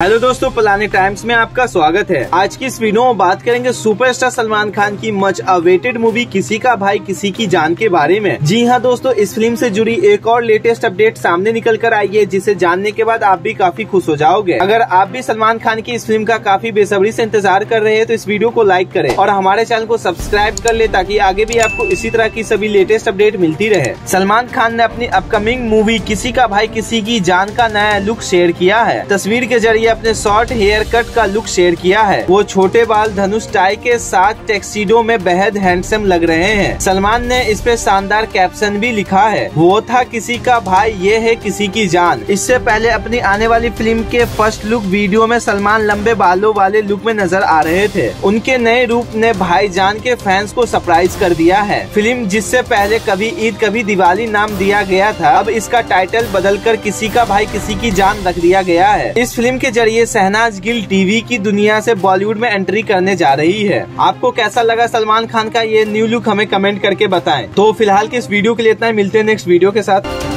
Hello दोस्तों, पुराने times में आपका स्वागत है। आज की इस वीडियो में बात करेंगे सुपरस्टार सलमान खान की मच अवेटेड मूवी किसी का भाई, किसी की जान के बारे में। जी हाँ दोस्तों, इस फ़िल्म से जुड़ी एक और लेटेस्ट अपडेट सामने निकल कर आई है, जिसे जानने के बाद आप भी काफ़ी खुश हो जाओगे। अगर आप भी सलमान खान की इस फ़िल्म का काफ़ी बेसब्री ऐसी इंतज़ार कर रहे हैं तो इस वीडियो को लाइक करे और हमारे चैनल को सब्सक्राइब कर ले, ताकि आगे भी आपको इसी तरह की सभी लेटेस्ट अपडेट मिलती रहे। सलमान खान ने अपनी अपकमिंग मूवी किसी का भाई, किसी की जान का नया लुक शेयर किया है। तस्वीर के ज़रिए अपने शॉर्ट हेयर कट का लुक शेयर किया है। वो छोटे बाल धनुष टाई के साथ टेक्सीडो में बेहद हैंडसम लग रहे हैं। सलमान ने इस पे शानदार कैप्शन भी लिखा है। वो था किसी का भाई, ये है किसी की जान। इससे पहले अपनी आने वाली फ़िल्म के फ़र्स्ट लुक वीडियो में सलमान लंबे बालों वाले लुक में नज़र आ रहे थे। उनके नए रूप ने भाईजान के फैंस को सरप्राइज़ कर दिया है। फ़िल्म जिससे पहले कभी ईद, कभी दिवाली नाम दिया गया था, अब इसका टाइटल बदलकर किसी का भाई, किसी की जान रख दिया गया है। इस फ़िल्म के ज़रिए शहनाज गिल टीवी की दुनिया से बॉलीवुड में एंट्री करने जा रही है। आपको कैसा लगा सलमान खान का ये न्यू लुक हमें कमेंट करके बताएँ। तो फ़िलहाल के इस वीडियो के लिए इतना ही। मिलते हैं नेक्स्ट वीडियो के साथ।